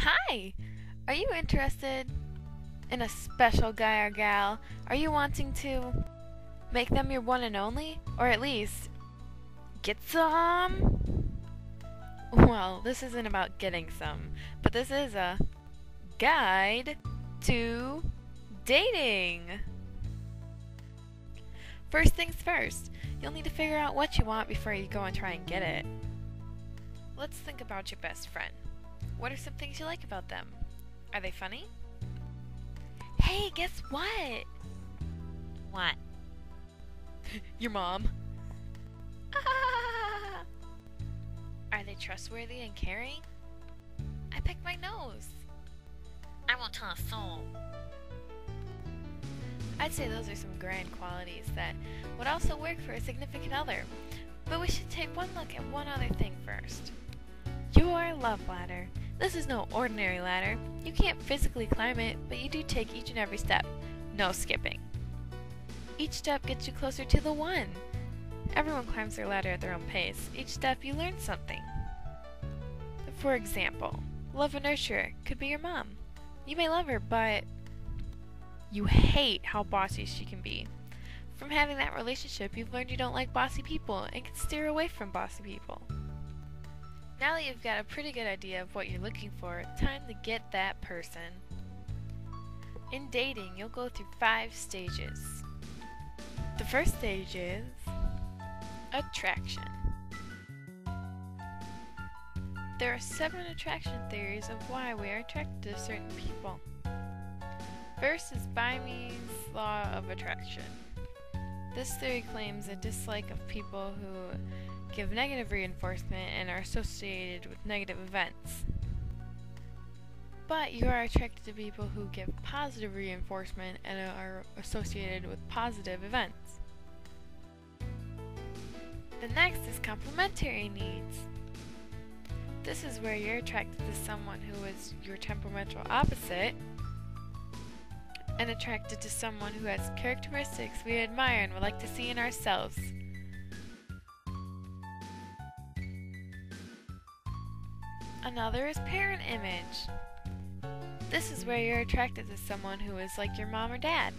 Hi! Are you interested in a special guy or gal? Are you wanting to make them your one and only? Or at least get some? Well, this isn't about getting some, but this is a guide to dating. First things first, you'll need to figure out what you want before you go and try and get it. Let's think about your best friend. What are some things you like about them? Are they funny? Hey, guess what? What? Your mom. Ah! Are they trustworthy and caring? I picked my nose. I won't tell a soul. I'd say those are some grand qualities that would also work for a significant other. But we should take one look at one other thing first. Your love ladder. This is no ordinary ladder. You can't physically climb it, but you do take each and every step. No skipping. Each step gets you closer to the one. Everyone climbs their ladder at their own pace. Each step you learn something. For example, love a nurturer could be your mom. You may love her, but you hate how bossy she can be. From having that relationship, you've learned you don't like bossy people and can steer away from bossy people. Now that you've got a pretty good idea of what you're looking for, time to get that person. In dating, you'll go through five stages. The first stage is attraction. There are seven attraction theories of why we are attracted to certain people. First is Byrne's Law of Attraction. This theory claims a dislike of people who give negative reinforcement and are associated with negative events. But you are attracted to people who give positive reinforcement and are associated with positive events. The next is complementary needs. This is where you're attracted to someone who is your temperamental opposite and attracted to someone who has characteristics we admire and would like to see in ourselves. Another is parent image. This is where you're attracted to someone who is like your mom or dad.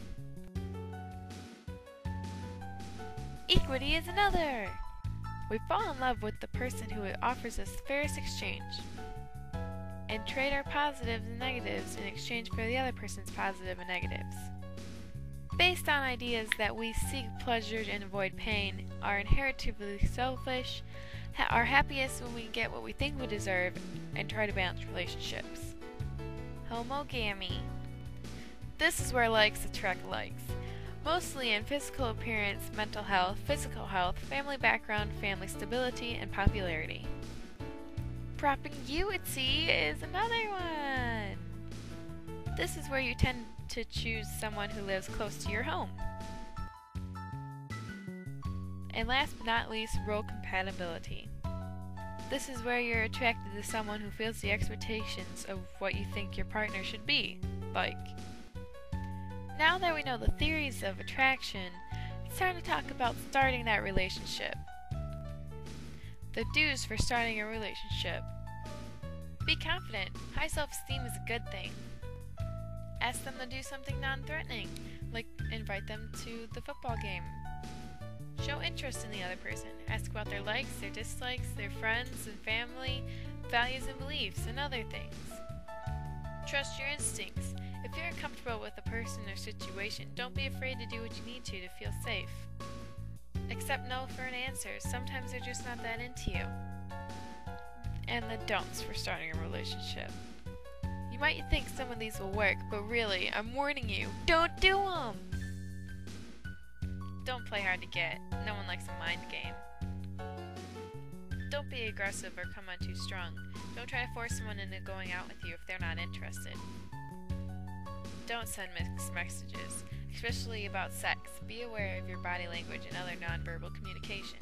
Equity is another. We fall in love with the person who offers us the fairest exchange and trade our positives and negatives in exchange for the other person's positives positive and negatives. Based on ideas that we seek pleasure and avoid pain, are inherently selfish, are happiest when we get what we think we deserve, and try to balance relationships. Homogamy. This is where likes attract likes, mostly in physical appearance, mental health, physical health, family background, family stability, and popularity. Propinquity is another one. This is where you tend to choose someone who lives close to your home. And last but not least, role compatibility. This is where you're attracted to someone who feels the expectations of what you think your partner should be, like. Now that we know the theories of attraction, it's time to talk about starting that relationship. The do's for starting a relationship. Be confident. High self esteem is a good thing. Ask them to do something non threatening, like invite them to the football game. Show interest in the other person. Ask about their likes, their dislikes, their friends and family, values and beliefs, and other things. Trust your instincts. If you're uncomfortable with a person or situation, don't be afraid to do what you need to to feel safe. Accept no for an answer. Sometimes they're just not that into you. And the don'ts for starting a relationship. You might think some of these will work, but really, I'm warning you, don't do them! Don't play hard to get. No one likes a mind game. Don't be aggressive or come on too strong. Don't try to force someone into going out with you if they're not interested. Don't send mixed messages, especially about sex. Be aware of your body language and other nonverbal communication.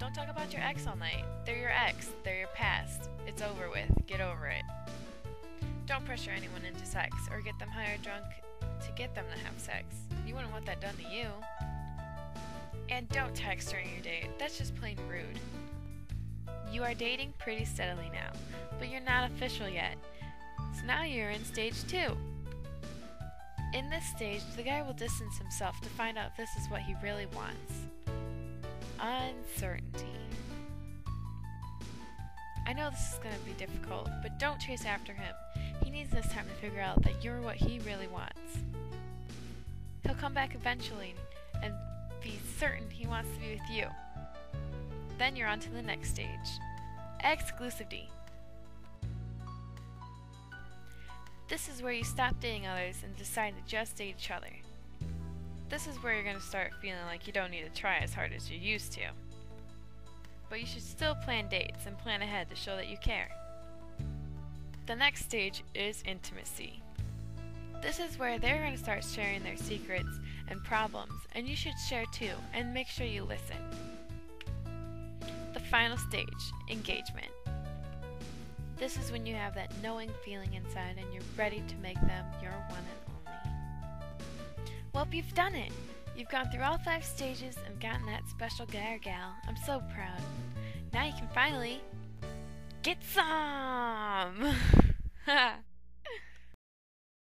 Don't talk about your ex all night. They're your ex, they're your past. It's over with. Get over it. Don't pressure anyone into sex or get them high or drunk to get them to have sex. You wouldn't want that done to you. And don't text during your date. That's just plain rude. You are dating pretty steadily now, but you're not official yet. So now you're in stage two. In this stage, the guy will distance himself to find out if this is what he really wants. Uncertainty. I know this is going to be difficult, but don't chase after him. He needs this time to figure out that you're what he really wants. He'll come back eventually and be certain he wants to be with you. Then you're on to the next stage exclusivity. This is where you stop dating others and decide to just date each other. This is where you're going to start feeling like you don't need to try as hard as you used to. But you should still plan dates and plan ahead to show that you care. The next stage is intimacy. This is where they're going to start sharing their secrets and problems, and you should share too, and make sure you listen. The final stage, engagement. This is when you have that knowing feeling inside and you're ready to make them your one and only. Well, if you've done it! You've gone through all five stages and gotten that special guy or gal. I'm so proud. Now you can finally get some!